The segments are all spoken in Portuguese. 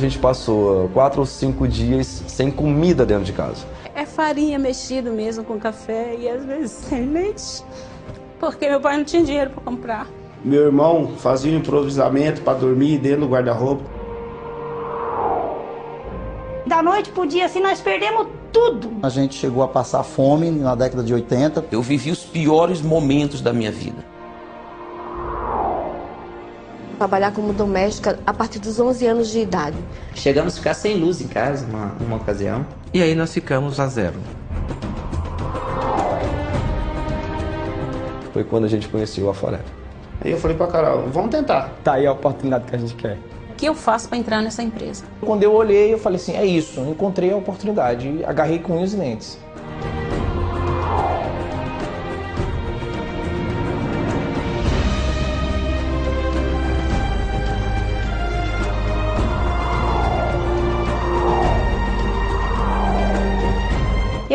A gente passou quatro ou cinco dias sem comida dentro de casa. É farinha mexida mesmo com café e às vezes sem leite, porque meu pai não tinha dinheiro para comprar. Meu irmão fazia um improvisamento para dormir dentro do guarda-roupa. Da noite pro dia, assim, nós perdemos tudo. A gente chegou a passar fome na década de 80. Eu vivi os piores momentos da minha vida. Trabalhar como doméstica a partir dos 11 anos de idade. Chegamos a ficar sem luz em casa, uma, uma ocasião. E aí nós ficamos a zero. Foi quando a gente conheceu a Forever. Aí eu falei pra Carol, vamos tentar. Tá aí a oportunidade que a gente quer. O que eu faço para entrar nessa empresa? Quando eu olhei, eu falei assim, é isso, encontrei a oportunidade, agarrei com e dentes.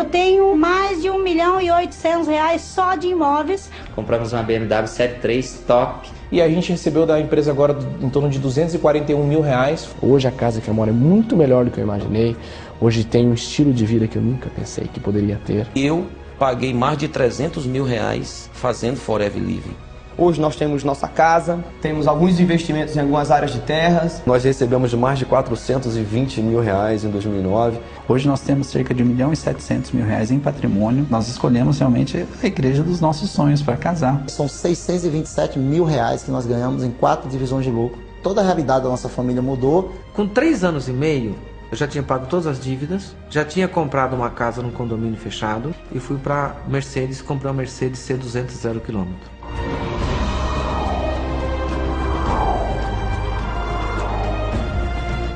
Eu tenho mais de 1 milhão e 800 reais só de imóveis. Compramos uma BMW 73 top. E a gente recebeu da empresa agora em torno de 241 mil reais. Hoje a casa que eu moro é muito melhor do que eu imaginei. Hoje tem um estilo de vida que eu nunca pensei que poderia ter. Eu paguei mais de 300 mil reais fazendo Forever Living. Hoje nós temos nossa casa, temos alguns investimentos em algumas áreas de terras. Nós recebemos mais de 420 mil reais em 2009. Hoje nós temos cerca de 1 milhão e 700 mil reais em patrimônio. Nós escolhemos realmente a igreja dos nossos sonhos para casar. São 627 mil reais que nós ganhamos em quatro divisões de lucro. Toda a realidade da nossa família mudou. Com três anos e meio, eu já tinha pago todas as dívidas, já tinha comprado uma casa num condomínio fechado e fui para Mercedes comprar uma Mercedes C200 zero quilômetro.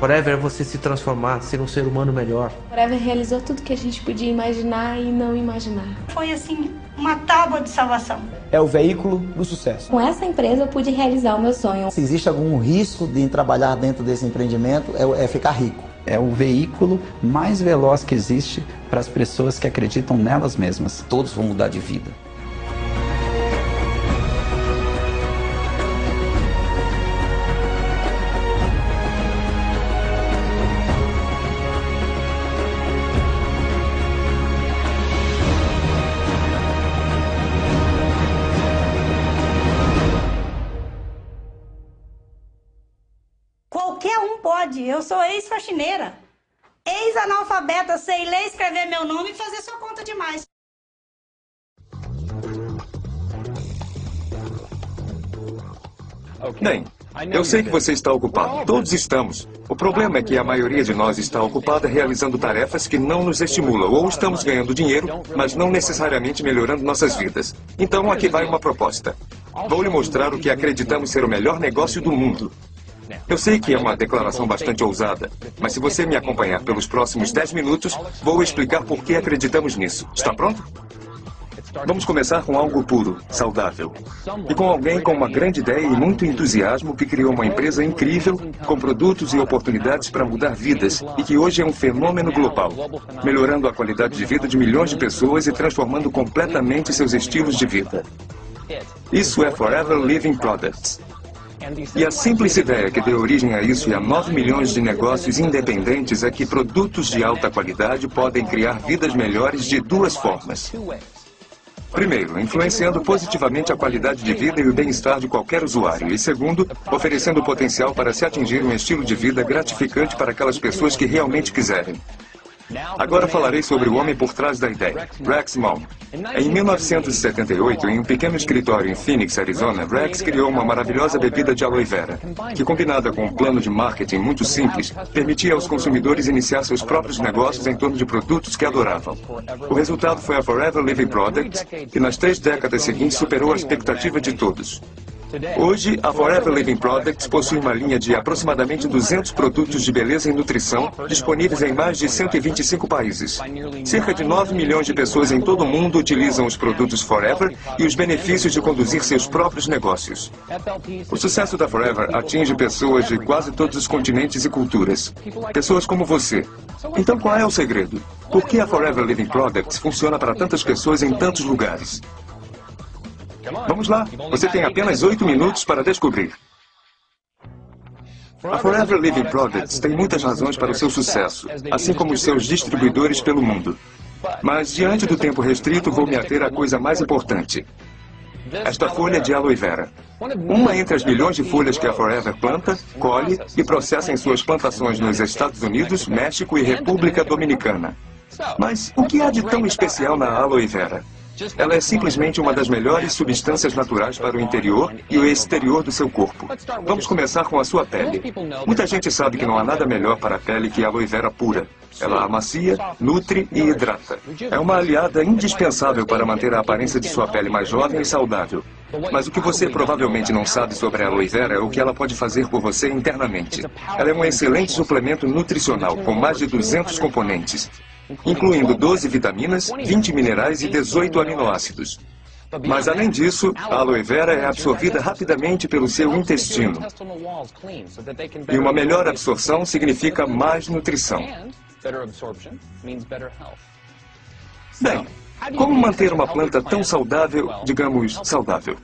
Forever é você se transformar, ser um ser humano melhor. Forever realizou tudo que a gente podia imaginar e não imaginar. Foi assim, uma tábua de salvação. É o veículo do sucesso. Com essa empresa eu pude realizar o meu sonho. Se existe algum risco de trabalhar dentro desse empreendimento, é, é ficar rico. É o veículo mais veloz que existe para as pessoas que acreditam nelas mesmas. Todos vão mudar de vida. Eu sou ex-faxineira. Ex-analfabeta, sei ler, escrever meu nome e fazer sua conta demais. Bem, eu sei que você está ocupado. Todos estamos. O problema é que a maioria de nós está ocupada realizando tarefas que não nos estimulam. Ou estamos ganhando dinheiro, mas não necessariamente melhorando nossas vidas. Então aqui vai uma proposta. Vou lhe mostrar o que acreditamos ser o melhor negócio do mundo. Eu sei que é uma declaração bastante ousada, mas se você me acompanhar pelos próximos 10 minutos, vou explicar por que acreditamos nisso. Está pronto? Vamos começar com algo puro, saudável. E com alguém com uma grande ideia e muito entusiasmo que criou uma empresa incrível, com produtos e oportunidades para mudar vidas e que hoje é um fenômeno global, melhorando a qualidade de vida de milhões de pessoas e transformando completamente seus estilos de vida. Isso é Forever Living Products. E a simples ideia que deu origem a isso e a 9 milhões de negócios independentes é que produtos de alta qualidade podem criar vidas melhores de duas formas. Primeiro, influenciando positivamente a qualidade de vida e o bem-estar de qualquer usuário. E segundo, oferecendo potencial para se atingir um estilo de vida gratificante para aquelas pessoas que realmente quiserem. Agora falarei sobre o homem por trás da ideia, Rex Malm. Em 1978, em um pequeno escritório em Phoenix, Arizona, Rex criou uma maravilhosa bebida de aloe vera, que combinada com um plano de marketing muito simples, permitia aos consumidores iniciar seus próprios negócios em torno de produtos que adoravam. O resultado foi a Forever Living Products, que nas três décadas seguintes superou a expectativa de todos. Hoje, a Forever Living Products possui uma linha de aproximadamente 200 produtos de beleza e nutrição disponíveis em mais de 125 países. Cerca de 9 milhões de pessoas em todo o mundo utilizam os produtos Forever e os benefícios de conduzir seus próprios negócios. O sucesso da Forever atinge pessoas de quase todos os continentes e culturas. Pessoas como você. Então qual é o segredo? Por que a Forever Living Products funciona para tantas pessoas em tantos lugares? Vamos lá. Você tem apenas oito minutos para descobrir. A Forever Living Products tem muitas razões para o seu sucesso, assim como os seus distribuidores pelo mundo. Mas, diante do tempo restrito, vou me ater à coisa mais importante. Esta folha de aloe vera. Uma entre as milhões de folhas que a Forever planta, colhe e processa em suas plantações nos Estados Unidos, México e República Dominicana. Mas o que há de tão especial na aloe vera? Ela é simplesmente uma das melhores substâncias naturais para o interior e o exterior do seu corpo. Vamos começar com a sua pele. Muita gente sabe que não há nada melhor para a pele que a aloe vera pura. Ela amacia, nutre e hidrata. É uma aliada indispensável para manter a aparência de sua pele mais jovem e saudável. Mas o que você provavelmente não sabe sobre a aloe vera é o que ela pode fazer por você internamente. Ela é um excelente suplemento nutricional com mais de 200 componentes incluindo 12 vitaminas, 20 minerais e 18 aminoácidos. Mas, além disso, a aloe vera é absorvida rapidamente pelo seu intestino. E uma melhor absorção significa mais nutrição. Bem, como manter uma planta tão saudável, digamos, saudável?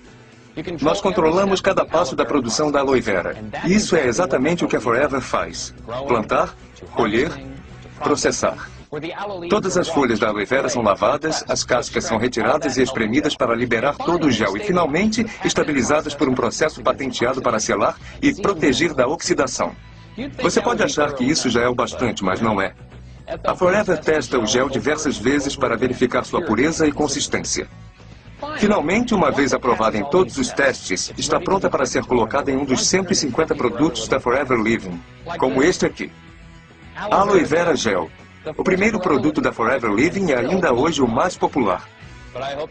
Nós controlamos cada passo da produção da aloe vera. Isso é exatamente o que a Forever faz: plantar, colher, processar. Todas as folhas da aloe vera são lavadas, as cascas são retiradas e espremidas para liberar todo o gel e, finalmente, estabilizadas por um processo patenteado para selar e proteger da oxidação. Você pode achar que isso já é o bastante, mas não é. A Forever testa o gel diversas vezes para verificar sua pureza e consistência. Finalmente, uma vez aprovada em todos os testes, está pronta para ser colocada em um dos 150 produtos da Forever Living, como este aqui. Aloe Vera Gel, o primeiro produto da Forever Living é ainda hoje o mais popular.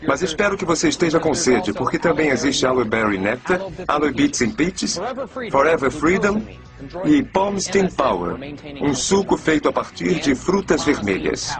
Mas espero que você esteja com sede, porque também existe Aloe Berry Nectar, Aloe Beats and Peaches, Forever Freedom e Palm Steam Power, um suco feito a partir de frutas vermelhas.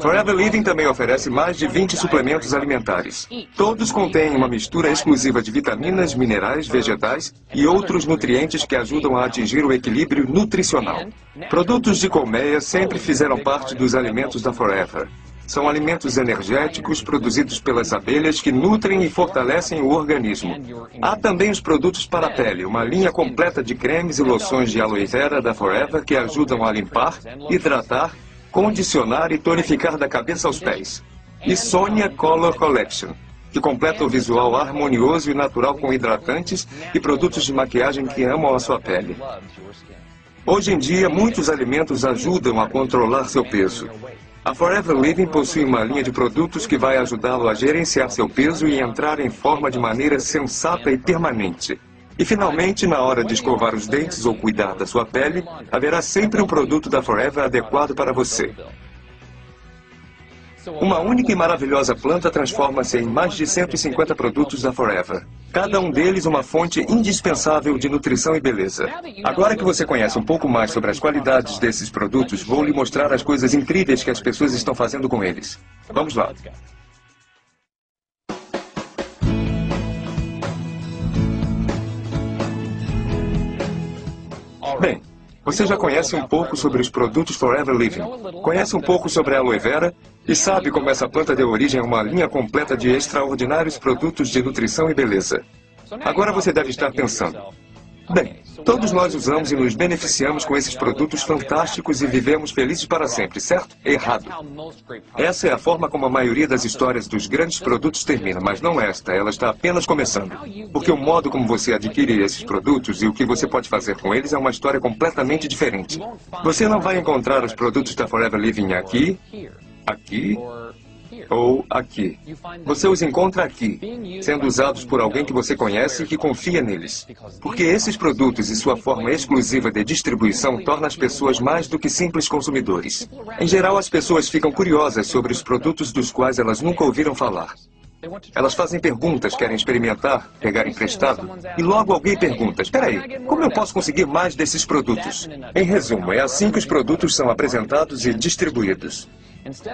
Forever Living também oferece mais de 20 suplementos alimentares. Todos contêm uma mistura exclusiva de vitaminas, minerais, vegetais e outros nutrientes que ajudam a atingir o equilíbrio nutricional. Produtos de colmeia sempre fizeram parte dos alimentos da Forever. São alimentos energéticos produzidos pelas abelhas que nutrem e fortalecem o organismo. Há também os produtos para a pele, uma linha completa de cremes e loções de aloe vera da Forever que ajudam a limpar, hidratar condicionar e tonificar da cabeça aos pés. E Sonia Color Collection, que completa o visual harmonioso e natural com hidratantes e produtos de maquiagem que amam a sua pele. Hoje em dia, muitos alimentos ajudam a controlar seu peso. A Forever Living possui uma linha de produtos que vai ajudá-lo a gerenciar seu peso e entrar em forma de maneira sensata e permanente. E finalmente, na hora de escovar os dentes ou cuidar da sua pele, haverá sempre um produto da Forever adequado para você. Uma única e maravilhosa planta transforma-se em mais de 150 produtos da Forever. Cada um deles uma fonte indispensável de nutrição e beleza. Agora que você conhece um pouco mais sobre as qualidades desses produtos, vou lhe mostrar as coisas incríveis que as pessoas estão fazendo com eles. Vamos lá. Bem, você já conhece um pouco sobre os produtos Forever Living, conhece um pouco sobre a aloe vera e sabe como essa planta deu origem a uma linha completa de extraordinários produtos de nutrição e beleza. Agora você deve estar pensando, Bem, todos nós usamos e nos beneficiamos com esses produtos fantásticos e vivemos felizes para sempre, certo? Errado. Essa é a forma como a maioria das histórias dos grandes produtos termina, mas não esta, ela está apenas começando. Porque o modo como você adquire esses produtos e o que você pode fazer com eles é uma história completamente diferente. Você não vai encontrar os produtos da Forever Living aqui, aqui ou aqui. Você os encontra aqui, sendo usados por alguém que você conhece e que confia neles. Porque esses produtos e sua forma exclusiva de distribuição tornam as pessoas mais do que simples consumidores. Em geral, as pessoas ficam curiosas sobre os produtos dos quais elas nunca ouviram falar. Elas fazem perguntas, querem experimentar, pegar emprestado, e logo alguém pergunta: Espera aí, como eu posso conseguir mais desses produtos? Em resumo, é assim que os produtos são apresentados e distribuídos.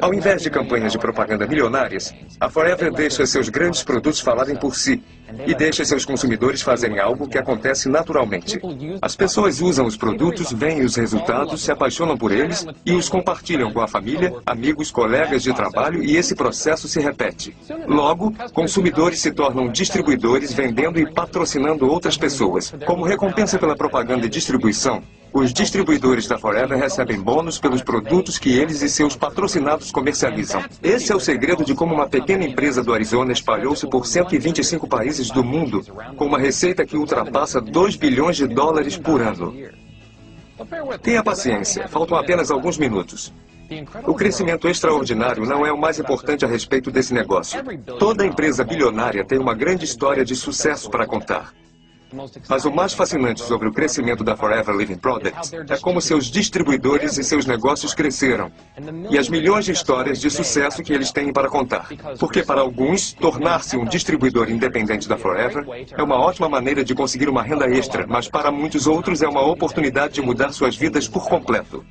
Ao invés de campanhas de propaganda milionárias, a Forever deixa seus grandes produtos falarem por si e deixa seus consumidores fazerem algo que acontece naturalmente. As pessoas usam os produtos, veem os resultados, se apaixonam por eles e os compartilham com a família, amigos, colegas de trabalho e esse processo se repete. Logo, consumidores se tornam distribuidores vendendo e patrocinando outras pessoas. Como recompensa pela propaganda e distribuição, os distribuidores da Forever recebem bônus pelos produtos que eles e seus patrocinados comercializam. Esse é o segredo de como uma pequena empresa do Arizona espalhou-se por 125 países do mundo, com uma receita que ultrapassa 2 bilhões de dólares por ano. Tenha paciência, faltam apenas alguns minutos. O crescimento extraordinário não é o mais importante a respeito desse negócio. Toda empresa bilionária tem uma grande história de sucesso para contar. Mas o mais fascinante sobre o crescimento da Forever Living Products é como seus distribuidores e seus negócios cresceram e as milhões de histórias de sucesso que eles têm para contar. Porque para alguns, tornar-se um distribuidor independente da Forever é uma ótima maneira de conseguir uma renda extra, mas para muitos outros é uma oportunidade de mudar suas vidas por completo.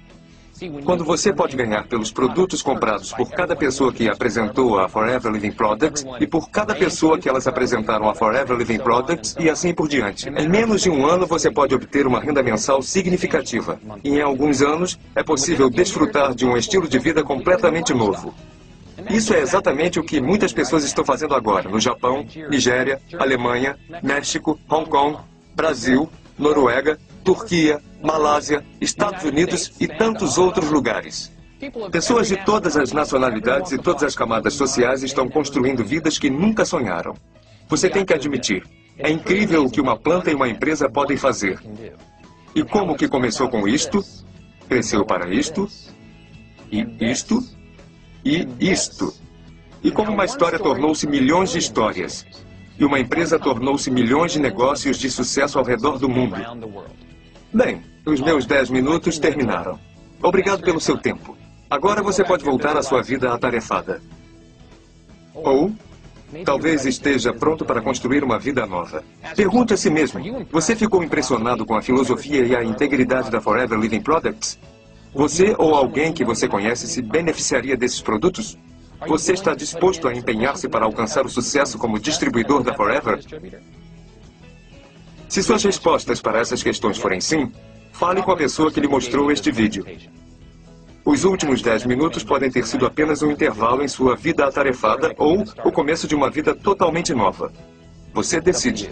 Quando você pode ganhar pelos produtos comprados por cada pessoa que apresentou a Forever Living Products e por cada pessoa que elas apresentaram a Forever Living Products e assim por diante. Em menos de um ano você pode obter uma renda mensal significativa. E em alguns anos é possível desfrutar de um estilo de vida completamente novo. Isso é exatamente o que muitas pessoas estão fazendo agora no Japão, Nigéria, Alemanha, México, Hong Kong, Brasil, Noruega, Turquia, Malásia, Estados Unidos e tantos outros lugares. Pessoas de todas as nacionalidades e todas as camadas sociais estão construindo vidas que nunca sonharam. Você tem que admitir, é incrível o que uma planta e uma empresa podem fazer. E como que começou com isto, cresceu para isto, e isto, e isto. E como uma história tornou-se milhões de histórias. E uma empresa tornou-se milhões de negócios de sucesso ao redor do mundo. Bem, os meus 10 minutos terminaram. Obrigado pelo seu tempo. Agora você pode voltar à sua vida atarefada. Ou talvez esteja pronto para construir uma vida nova. Pergunte a si mesmo: você ficou impressionado com a filosofia e a integridade da Forever Living Products? Você ou alguém que você conhece se beneficiaria desses produtos? Você está disposto a empenhar-se para alcançar o sucesso como distribuidor da Forever? Se suas respostas para essas questões forem sim, fale com a pessoa que lhe mostrou este vídeo. Os últimos 10 minutos podem ter sido apenas um intervalo em sua vida atarefada ou o começo de uma vida totalmente nova. Você decide.